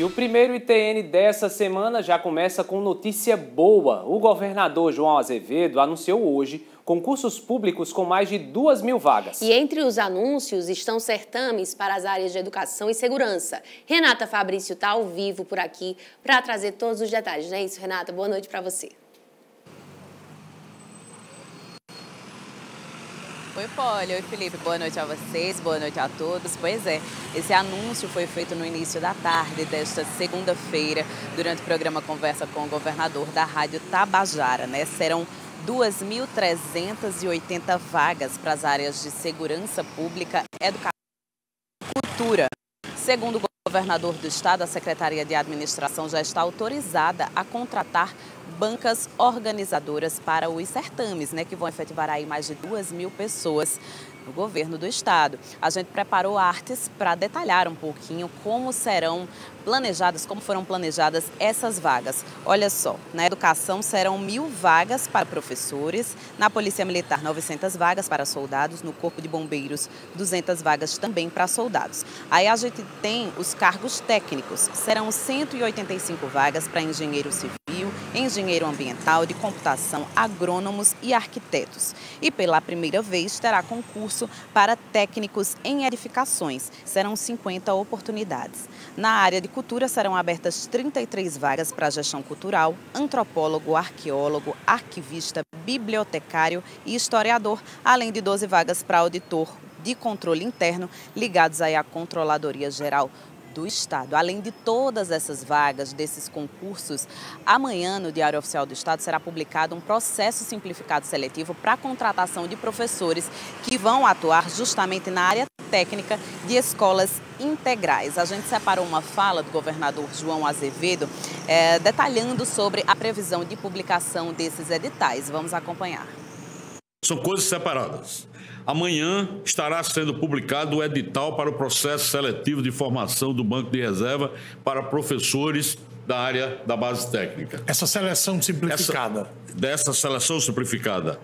E o primeiro ITN dessa semana já começa com notícia boa. O governador João Azevedo anunciou hoje concursos públicos com mais de duas mil vagas. E entre os anúncios estão certames para as áreas de educação e segurança. Renata Fabrício está ao vivo por aqui para trazer todos os detalhes. Não é isso, Renata? Boa noite para você. Oi, Poli. Oi, Felipe. Boa noite a vocês, boa noite a todos. Pois é, esse anúncio foi feito no início da tarde desta segunda-feira, durante o programa Conversa com o governador da Rádio Tabajara, né? Serão 2.380 vagas para as áreas de segurança pública, educação e cultura. Segundo o governador do estado, a Secretaria de Administração já está autorizada a contratar bancas organizadoras para os certames, né, que vão efetivar aí mais de duas mil pessoas no governo do estado. A gente preparou artes para detalhar um pouquinho como serão planejadas, como foram planejadas essas vagas. Olha só, na educação serão mil vagas para professores, na Polícia Militar 900 vagas para soldados, no Corpo de Bombeiros 200 vagas também para soldados. Aí a gente tem os cargos técnicos, serão 185 vagas para engenheiro civil, engenheiro ambiental, de computação, agrônomos e arquitetos. E pela primeira vez terá concurso para técnicos em edificações. Serão 50 oportunidades. Na área de cultura serão abertas 33 vagas para gestão cultural, antropólogo, arqueólogo, arquivista, bibliotecário e historiador, além de 12 vagas para auditor de controle interno ligados aí à Controladoria Geral do Estado. Além de todas essas vagas, desses concursos, amanhã no Diário Oficial do Estado será publicado um processo simplificado seletivo para a contratação de professores que vão atuar justamente na área técnica de escolas integrais. A gente separou uma fala do governador João Azevedo é, detalhando sobre a previsão de publicação desses editais. Vamos acompanhar. São coisas separadas. Amanhã estará sendo publicado o edital para o processo seletivo de formação do Banco de Reserva para professores da área da base técnica. Essa seleção simplificada. Essa, dessa seleção simplificada.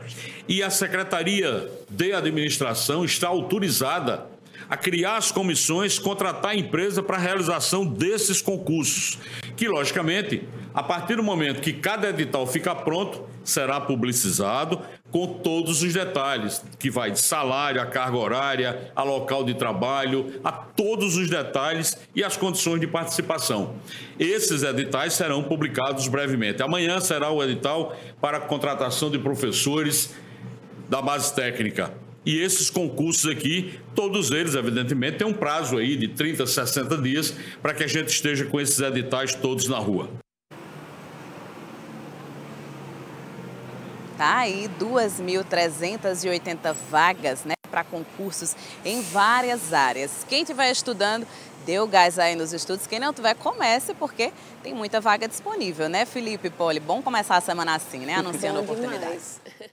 E a Secretaria de Administração está autorizada a criar as comissões, contratar a empresa para a realização desses concursos, que, logicamente, a partir do momento que cada edital fica pronto, será publicizado com todos os detalhes, que vai de salário, a carga horária, a local de trabalho, a todos os detalhes e as condições de participação. Esses editais serão publicados brevemente. Amanhã será o edital para a contratação de professores da base técnica. E esses concursos aqui, todos eles, evidentemente, têm um prazo aí de 30, 60 dias para que a gente esteja com esses editais todos na rua. Tá aí 2.380 vagas, né, para concursos em várias áreas. Quem estiver estudando, dê o gás aí nos estudos. Quem não tiver, comece, porque tem muita vaga disponível, né, Felipe Poli? Bom começar a semana assim, né, anunciando oportunidades.